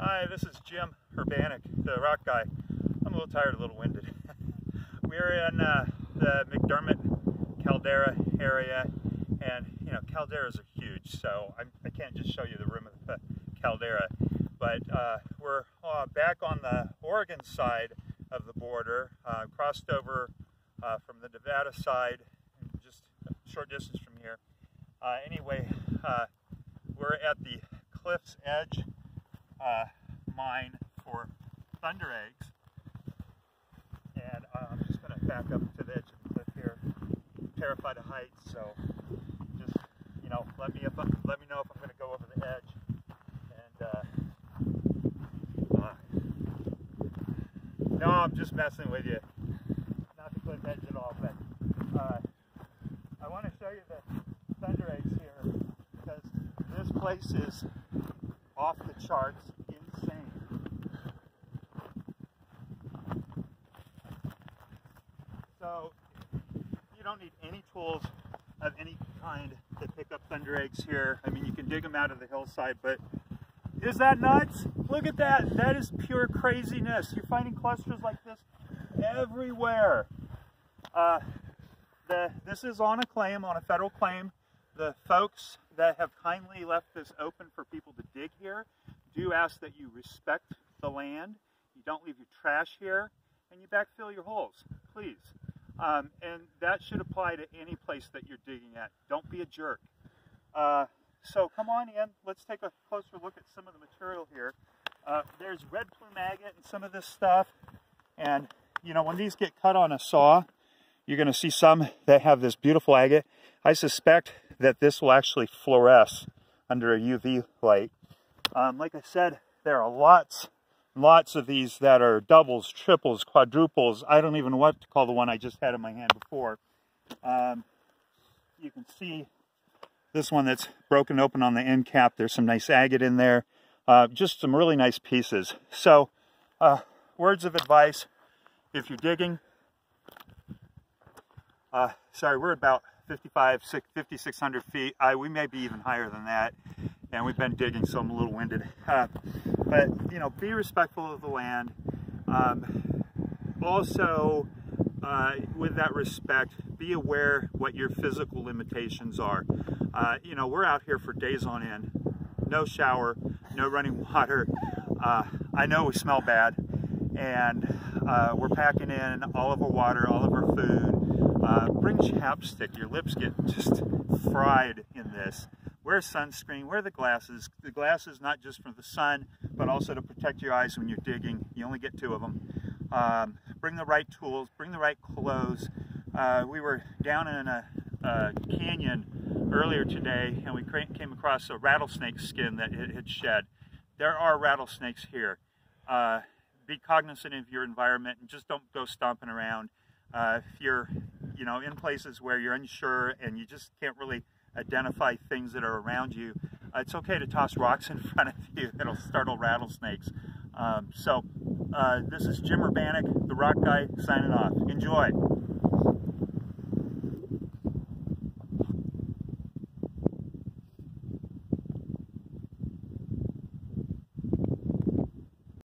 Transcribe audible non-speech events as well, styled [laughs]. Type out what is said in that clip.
Hi, this is Jim Urbaniak, the rock guy. I'm a little tired, a little winded. [laughs] We're in uh, the McDermitt caldera area, and you know, calderas are huge, so I'm, I can not just show you the rim of the caldera. But uh, we're uh, back on the Oregon side of the border, uh, crossed over uh, from the Nevada side, just a short distance from here. Uh, anyway, we're at the cliff's edge uh, mine for thunder eggs. And uh, I'm just going to back up to the edge of the cliff here. I'm terrified of heights, so just you know, let me let me know if I'm going to go over the edge. And uh, uh, no, I'm just messing with you. Not the cliff edge at all, but uh, I want to show you the thunder eggs here because this place is off the charts, insane. So you don't need any tools of any kind to pick up thunder eggs here. I mean, you can dig them out of the hillside, but is that nuts? Look at that. That is pure craziness. You're finding clusters like this everywhere. Uh, the, this is on a claim, on a federal claim. The folks that have kindly left this open for people to dig here do ask that you respect the land, you don't leave your trash here, and you backfill your holes, please. Um, and that should apply to any place that you're digging at. Don't be a jerk. Uh, so come on in, let's take a closer look at some of the material here. Uh, there's red plume agate and some of this stuff, and you know, when these get cut on a saw, you're going to see some that have this beautiful agate. I suspect that this will actually fluoresce under a UV light. Um, like I said, there are lots, lots of these that are doubles, triples, quadruples. I don't even know what to call the one I just had in my hand before. Um, you can see this one that's broken open on the end cap. There's some nice agate in there. Uh, just some really nice pieces. So, uh, words of advice, if you're digging, uh, sorry, we're about 55, 5,600 feet. I, we may be even higher than that. And we've been digging, so I'm a little winded. Uh, but, you know, be respectful of the land. Um, also, uh, with that respect, be aware what your physical limitations are. Uh, you know, we're out here for days on end. No shower, no running water. Uh, I know we smell bad. And uh, we're packing in all of our water, all of our food, uh, bring chapstick. Your lips get just fried in this. Wear sunscreen, wear the glasses. The glasses not just for the sun, but also to protect your eyes when you're digging. You only get two of them. Um, bring the right tools, bring the right clothes. Uh, we were down in a, a, canyon earlier today and we came across a rattlesnake skin that it had shed. There are rattlesnakes here. Uh, be cognizant of your environment and just don't go stomping around. Uh, if you're you know, in places where you're unsure and you just can't really identify things that are around you, uh, it's okay to toss rocks in [laughs] front of you. It'll startle rattlesnakes. Um, so uh, this is Jim Urbaniak, the Rock Guy, signing off. Enjoy.